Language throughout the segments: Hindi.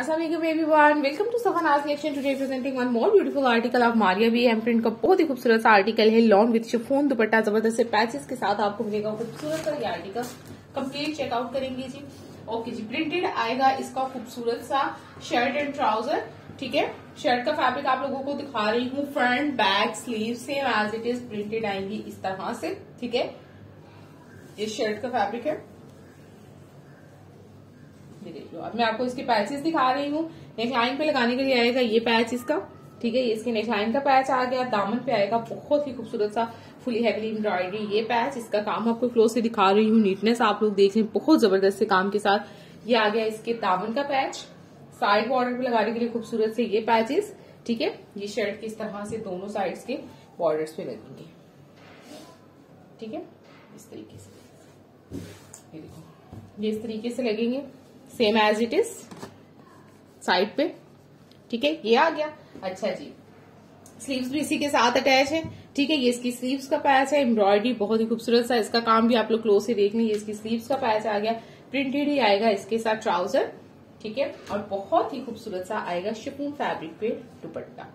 Assalamualaikum, everyone. Welcome to Safana's collection today, presenting one more beautiful article of Maria B. M. Print का बहुत ही खूबसूरत सा आर्टिकल है लॉन्ग विथ शिफोन दुपट्टा, ज़बरदस्त से पैचेस के साथ आपको मिलेगा खूबसूरत सा ये आर्टिकल कंप्लीट चेकआउट करेंगे जी। ओके जी प्रिंटेड आएगा इसका खूबसूरत सा शर्ट एंड ट्राउज़र ठीक है? शर्ट का फैब्रिक आप लोगों को दिखा रही हूँ। Front back sleeve same as it is printed आएँगी इस तरह से, ठीक है? ये शर्ट का फैब्रिक है। ये देख लो। अब मैं आपको इसके पैचेस दिखा रही हूँ। नेकलाइन पे लगाने के लिए आएगा ये पैच इसका, ठीक है? ये इसके नेकलाइन का पैच आ गया। दामन पे आएगा बहुत ही खूबसूरत सा फुली हैवी एम्ब्रॉयडरी ये पैच इसका काम आपको क्लोज से दिखा रही हूँ। नीटनेस आप लोग देख रहे हैं बहुत ज़बरदस्त से काम के साथ। ये आ गया इसके दामन का पैच साइड बॉर्डर पे लगाने के लिए खूबसूरत से ये पैचेस ठीक है? ये शर्ट किस तरह से दोनों साइड्स के बॉर्डर्स पे लगेंगे, ठीक है? इस तरीके से। ये देखो, ये इस तरीके से लगेंगे। Same as it is side पे. ठीक है? ये आ गया. अच्छा जी। स्लीव्स भी इसी के साथ अटैच है. ठीक है? ये इसकी स्लीव्स का पैच है. एम्ब्रॉयडरी बहुत ही खूबसूरत सा इसका काम भी आप लोग क्लोज से देख लें. ये इसकी स्लीव्स का पैच आ गया. प्रिंटेड ही आएगा इसके साथ ट्राउज़र ठीक है? और बहुत ही खूबसूरत सा आएगा शिफून फैब्रिक पे दुपट्टा.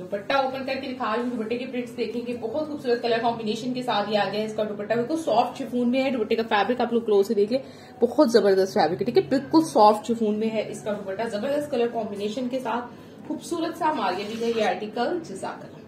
दुपट्टा ओपन करके दिखा रही हूँ, दुपट्टे के प्रिंट्स देखेंगे। बहुत खूबसूरत कलर कॉम्बिनेशन के साथ ही आ गया है इसका दुपट्टा। बिल्कुल सॉफ्ट शिफून में है, दुपट्टे का फैब्रिक आप लोग क्लोज से देख ले बहुत ज़बरदस्त फैब्रिक है, ठीक है? बिल्कुल सॉफ्ट शिफून में है इसका दुपट्टा। ज़बरदस्त कलर कॉम्बिनेशन के साथ खूबसूरत सा मारिया भी है ये आर्टिकल जिसाकर